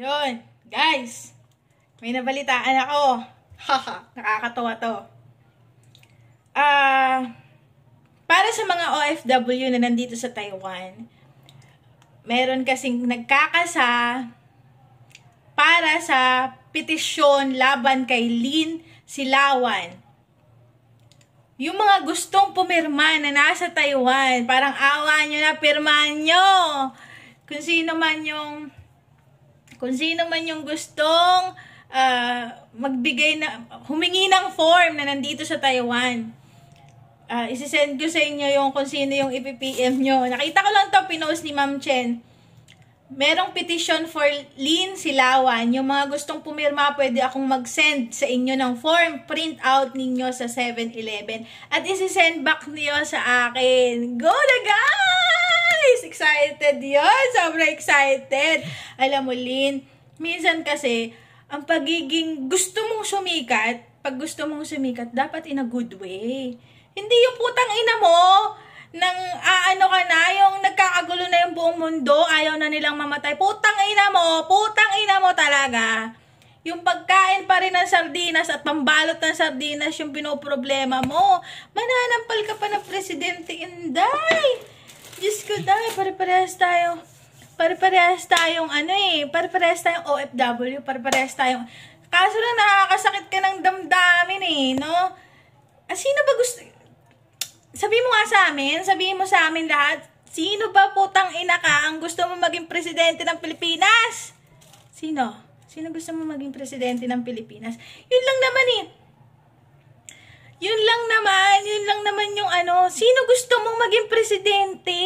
Ayun, guys. May nabalitaan ako. Haha, nakakatawa to. Ah, para sa mga OFW na nandito sa Taiwan, meron kasing nagkakasa para sa petisyon laban kay Lin Silawan. Yung mga gustong pumirma na nasa Taiwan, parang awa nyo na pirmahan nyo. Kung sino man yung kung sino man yung gustong uh, magbigay na humingi ng form na nandito sa Taiwan. Uh, isisend ko sa inyo yung kung sino yung ipipm nyo. Nakita ko lang to pinost ni Ma'am Chen merong petition for Lin Silawan. Yung mga gustong pumirma, pwede akong mag-send sa inyo ng form. Print out ninyo sa 7-Eleven. At isi-send back niyo sa akin. Go na guys! Excited yun! Sobrang excited! Alam mo, Lin, minsan kasi, ang pagiging gusto mong sumikat, pag gusto mong sumikat, dapat in a good way. Hindi yung putang ina mo, nang aano ka na, yung nagkakagulo na yung buong mundo, ayaw na nilang mamatay. Putang ina mo, putang ina mo talaga. Yung pagkain pa rin ng sardinas at pambalot ng sardinas yung pinoproblema mo. Mananampal ka pa ng Presidente Inday. Diyos ko, dahil pare-parehas tayo. Pare-parehas tayong ano eh, pare-parehas tayong OFW, pare-parehas tayong... Kaso lang nakakasakit ka ng damdamin eh, no? Ah, sino ba gusto sabihin mo nga sa amin, sabihin mo sa amin lahat, sino ba putang ina ka ang gusto mo maging presidente ng Pilipinas? Sino? Sino gusto mo maging presidente ng Pilipinas? Yun lang naman eh. Yun lang naman, yun lang naman yung ano, sino gusto maging presidente?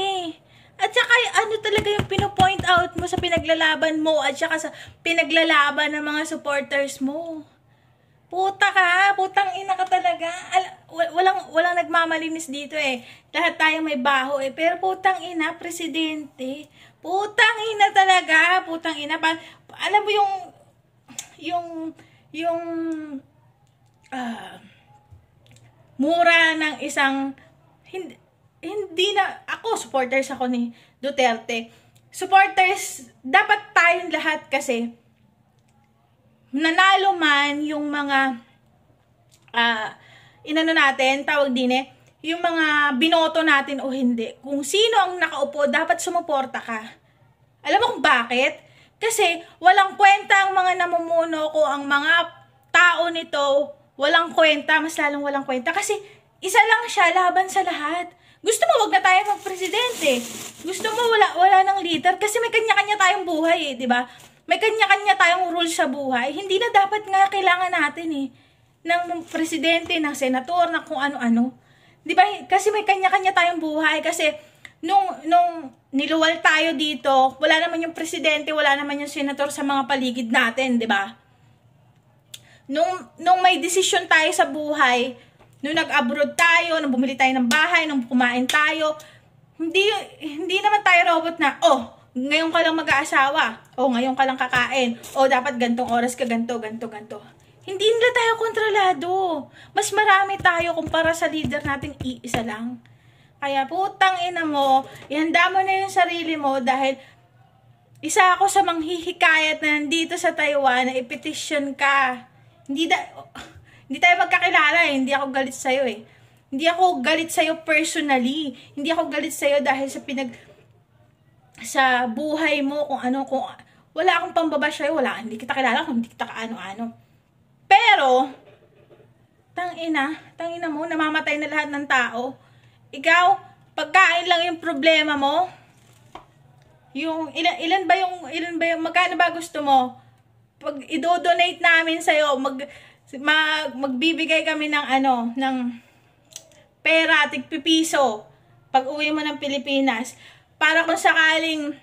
At saka ano talaga yung pinopoint out mo sa pinaglalaban mo at saka sa pinaglalaban ng mga supporters mo. Puta ka, putang ina ka talaga. Al- walang walang nagmamalinis dito eh. Lahat tayo may baho eh. Pero putang ina, presidente. Putang ina talaga, putang ina. Pa, alam mo yung yung yung uh, mura ng isang hindi, hindi na ako supporters ako ni Duterte. Supporters dapat tayong lahat kasi nanalo man yung mga uh, inano natin, tawag din eh, yung mga binoto natin o hindi. Kung sino ang nakaupo, dapat sumuporta ka. Alam mo kung bakit? Kasi walang kwenta ang mga namumuno ko, ang mga tao nito, walang kwenta, mas lalong walang kwenta. Kasi isa lang siya laban sa lahat. Gusto mo wag na tayo mag-presidente. Gusto mo wala wala ng leader kasi may kanya-kanya tayong buhay eh, 'di ba? may kanya-kanya tayong rules sa buhay, hindi na dapat nga kailangan natin eh ng presidente, ng senator, ng kung ano-ano. 'Di ba? Kasi may kanya-kanya tayong buhay kasi nung nung niluwal tayo dito, wala naman yung presidente, wala naman yung senator sa mga paligid natin, 'di ba? Nung nung may desisyon tayo sa buhay, nung nag-abroad tayo, nung bumili tayo ng bahay, nung kumain tayo, hindi hindi naman tayo robot na, oh, ngayon ka lang mag-aasawa, o ngayon ka lang kakain, o dapat gantong oras ka, ganto, ganto, ganto. Hindi nila tayo kontrolado. Mas marami tayo kumpara sa leader nating iisa lang. Kaya putang ina mo, ihanda mo na yung sarili mo dahil isa ako sa manghihikayat na nandito sa Taiwan na ipetition ka. Hindi da, hindi tayo magkakilala eh. Hindi ako galit sa'yo eh. Hindi ako galit sa'yo personally. Hindi ako galit sa'yo dahil sa pinag sa buhay mo, kung ano, kung wala akong pambabash sa'yo, wala, hindi kita kilala, kung hindi kita kaano-ano. Pero, tang ina, tang ina mo, namamatay na lahat ng tao. Ikaw, pagkain lang yung problema mo. Yung, ilan, ilan ba yung, ilan ba yung, magkano ba gusto mo? Pag i-donate namin sa'yo, mag, mag, magbibigay kami ng ano, ng pera, tigpipiso, pag uwi mo ng Pilipinas para kung sakaling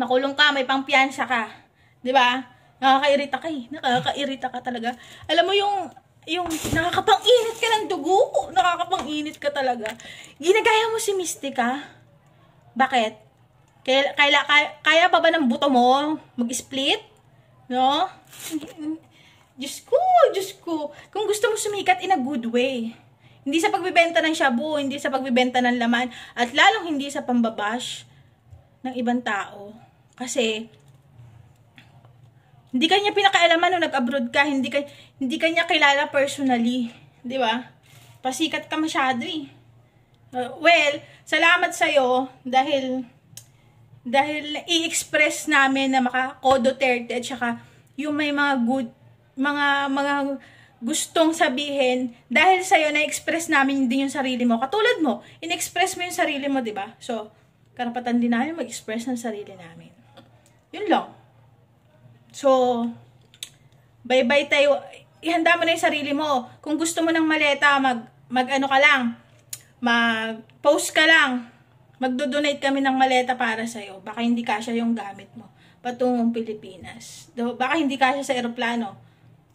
makulong ka, may pangpiyansa ka. 'Di ba? Nakakairita ka eh. Nakakairita ka talaga. Alam mo yung yung nakakapang-init ka ng dugo. Nakakapang-init ka talaga. Ginagaya mo si Mystica. Bakit? Kaya, kaya, kaya, pa ba ng buto mo mag-split? No? Diyos ko, Diyos ko. Kung gusto mo sumikat in a good way, hindi sa pagbibenta ng shabu, hindi sa pagbibenta ng laman, at lalong hindi sa pambabash ng ibang tao. Kasi, Hindi kanya pinakaalaman nung nag-abroad ka, hindi ka hindi kanya kilala personally, 'di ba? Pasikat ka masyado eh. Uh, well, salamat sa iyo dahil dahil i-express namin na maka Duterte at saka yung may mga good mga mga gustong sabihin dahil sa iyo na-express namin din yung sarili mo. Katulad mo, in-express mo yung sarili mo, 'di ba? So, karapatan din namin mag-express ng sarili namin. Yun lang. So, bye-bye tayo. Ihanda mo na yung sarili mo. Kung gusto mo ng maleta, mag, mag ano ka lang, mag-post ka lang. Magdo-donate kami ng maleta para sa'yo. Baka hindi kasya yung gamit mo patungong Pilipinas. Do, baka hindi kasya sa eroplano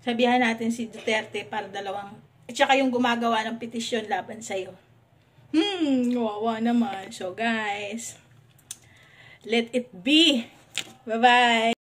sabihan natin si Duterte para dalawang, at saka yung gumagawa ng petisyon laban sa'yo. Hmm, wawa naman. So guys, let it be. Bye-bye.